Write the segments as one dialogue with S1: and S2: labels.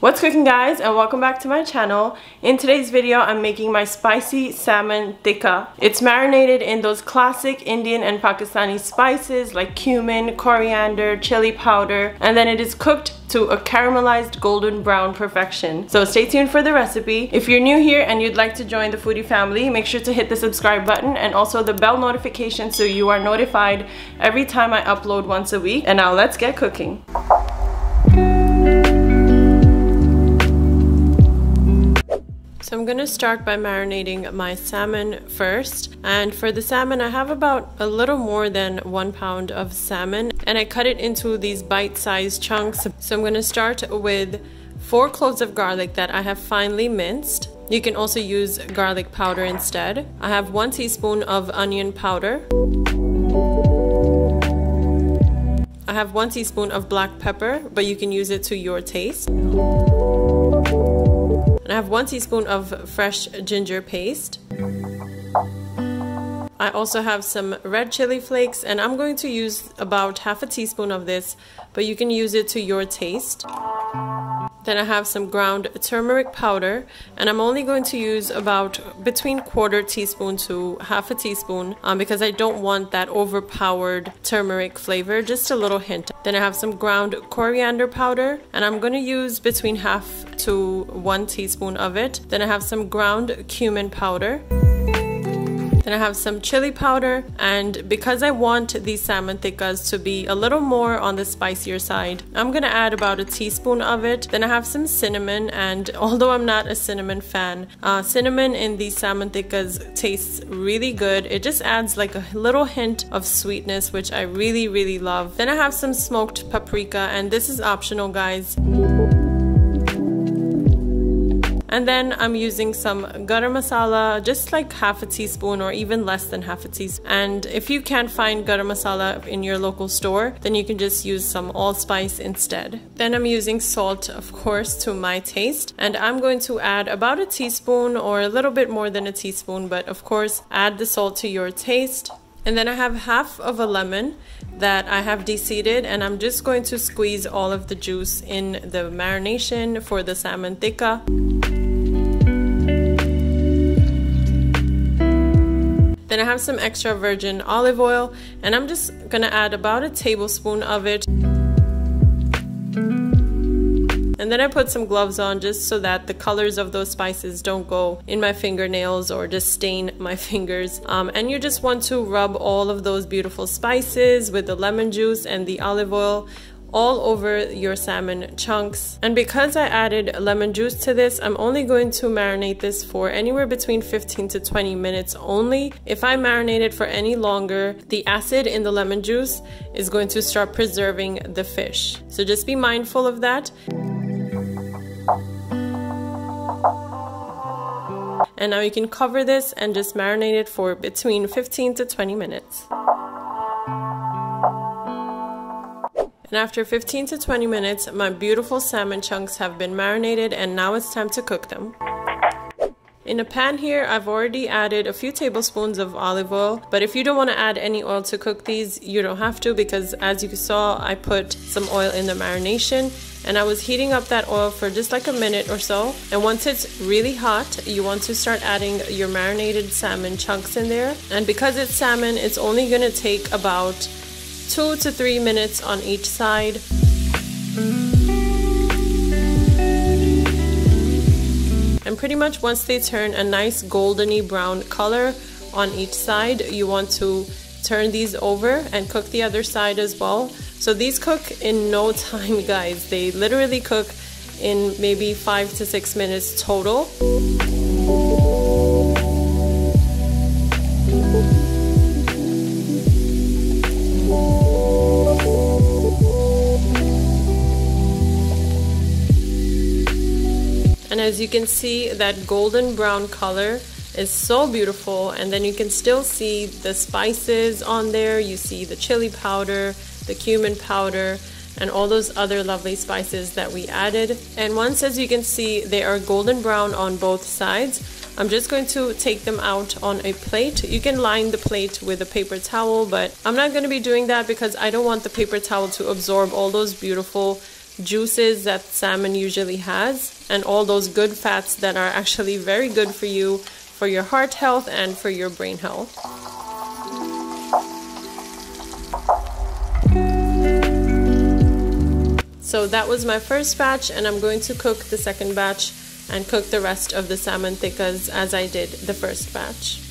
S1: What's cooking guys and welcome back to my channel. In today's video I'm making my spicy salmon tikka. It's marinated in those classic Indian and Pakistani spices like cumin, coriander, chili powder and then it is cooked to a caramelized golden brown perfection. So stay tuned for the recipe. If you're new here and you'd like to join the foodie family, make sure to hit the subscribe button and also the bell notification so you are notified every time I upload once a week. And now let's get cooking. I'm gonna start by marinating my salmon first. And for the salmon, I have about a little more than one pound of salmon and I cut it into these bite-sized chunks. So I'm gonna start with four cloves of garlic that I have finely minced. You can also use garlic powder instead. I have one teaspoon of onion powder. I have one teaspoon of black pepper, but you can use it to your taste. And I have one teaspoon of fresh ginger paste. I also have some red chili flakes and I'm going to use about half a teaspoon of this, but you can use it to your taste. Then I have some ground turmeric powder and I'm only going to use about between quarter teaspoon to half a teaspoon um, because I don't want that overpowered turmeric flavor, just a little hint. Then I have some ground coriander powder and I'm going to use between half to one teaspoon of it. Then I have some ground cumin powder. Then I have some chili powder and because I want these salmon tikkas to be a little more on the spicier side, I'm gonna add about a teaspoon of it. Then I have some cinnamon and although I'm not a cinnamon fan, uh, cinnamon in these salmon tikkas tastes really good. It just adds like a little hint of sweetness which I really really love. Then I have some smoked paprika and this is optional guys. And then I'm using some garam masala, just like half a teaspoon or even less than half a teaspoon. And if you can't find garam masala in your local store, then you can just use some allspice instead. Then I'm using salt, of course, to my taste. And I'm going to add about a teaspoon or a little bit more than a teaspoon, but of course, add the salt to your taste. And then I have half of a lemon that I have de-seeded and I'm just going to squeeze all of the juice in the marination for the salmon tikka. Then I have some extra virgin olive oil and I'm just gonna add about a tablespoon of it. And then I put some gloves on just so that the colors of those spices don't go in my fingernails or just stain my fingers. Um, and you just want to rub all of those beautiful spices with the lemon juice and the olive oil all over your salmon chunks. And because I added lemon juice to this, I'm only going to marinate this for anywhere between 15 to 20 minutes only. If I marinate it for any longer, the acid in the lemon juice is going to start preserving the fish. So just be mindful of that. And now you can cover this and just marinate it for between 15 to 20 minutes. And after 15 to 20 minutes, my beautiful salmon chunks have been marinated and now it's time to cook them. In a pan here, I've already added a few tablespoons of olive oil, but if you don't want to add any oil to cook these, you don't have to because as you saw, I put some oil in the marination and I was heating up that oil for just like a minute or so. And once it's really hot, you want to start adding your marinated salmon chunks in there. And because it's salmon, it's only gonna take about two to three minutes on each side. And pretty much once they turn a nice goldeny brown color on each side, you want to turn these over and cook the other side as well. So these cook in no time, guys. They literally cook in maybe five to six minutes total. And as you can see, that golden brown color is so beautiful. And then you can still see the spices on there. You see the chili powder, the cumin powder, and all those other lovely spices that we added. And once, as you can see, they are golden brown on both sides. I'm just going to take them out on a plate. You can line the plate with a paper towel, but I'm not going to be doing that because I don't want the paper towel to absorb all those beautiful juices that salmon usually has and all those good fats that are actually very good for you for your heart health and for your brain health. So that was my first batch and I'm going to cook the second batch and cook the rest of the salmon tikkas as I did the first batch.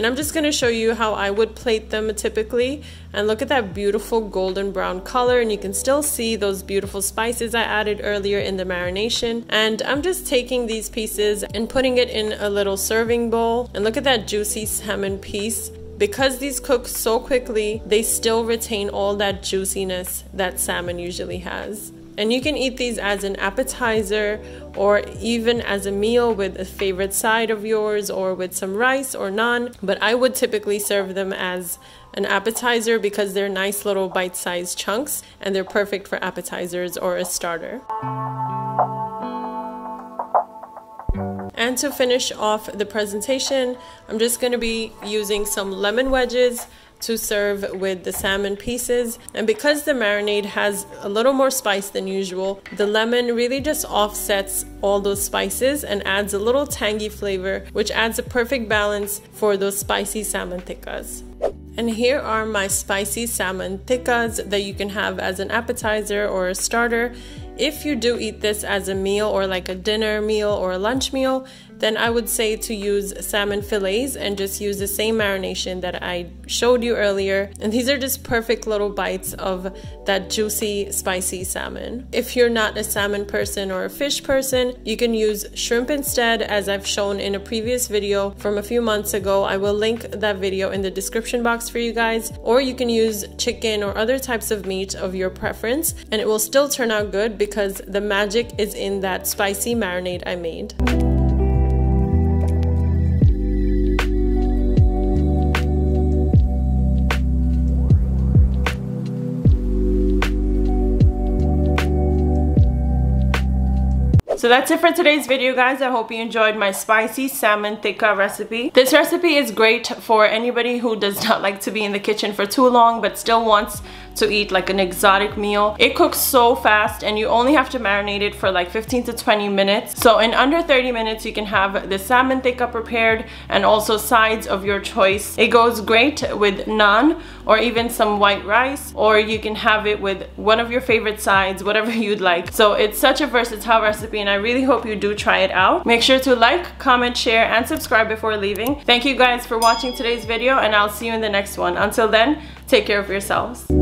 S1: And I'm just going to show you how I would plate them typically. And look at that beautiful golden brown color. And you can still see those beautiful spices I added earlier in the marination. And I'm just taking these pieces and putting it in a little serving bowl. And look at that juicy salmon piece. Because these cook so quickly, they still retain all that juiciness that salmon usually has. And you can eat these as an appetizer or even as a meal with a favorite side of yours or with some rice or naan. But I would typically serve them as an appetizer because they're nice little bite sized chunks and they're perfect for appetizers or a starter. And to finish off the presentation, I'm just going to be using some lemon wedges to serve with the salmon pieces. And because the marinade has a little more spice than usual, the lemon really just offsets all those spices and adds a little tangy flavor, which adds a perfect balance for those spicy salmon tikkas. And here are my spicy salmon tikkas that you can have as an appetizer or a starter. If you do eat this as a meal or like a dinner meal or a lunch meal, then I would say to use salmon fillets and just use the same marination that I showed you earlier. And these are just perfect little bites of that juicy, spicy salmon. If you're not a salmon person or a fish person, you can use shrimp instead, as I've shown in a previous video from a few months ago. I will link that video in the description box for you guys. Or you can use chicken or other types of meat of your preference, and it will still turn out good because the magic is in that spicy marinade I made. So that's it for today's video guys. I hope you enjoyed my spicy salmon tikka recipe. This recipe is great for anybody who does not like to be in the kitchen for too long but still wants to eat like an exotic meal. It cooks so fast and you only have to marinate it for like 15 to 20 minutes. So in under 30 minutes you can have the salmon tikka prepared and also sides of your choice. It goes great with naan or even some white rice or you can have it with one of your favorite sides, whatever you'd like. So it's such a versatile recipe and I really hope you do try it out. Make sure to like, comment, share, and subscribe before leaving. Thank you guys for watching today's video and I'll see you in the next one. Until then, take care of yourselves.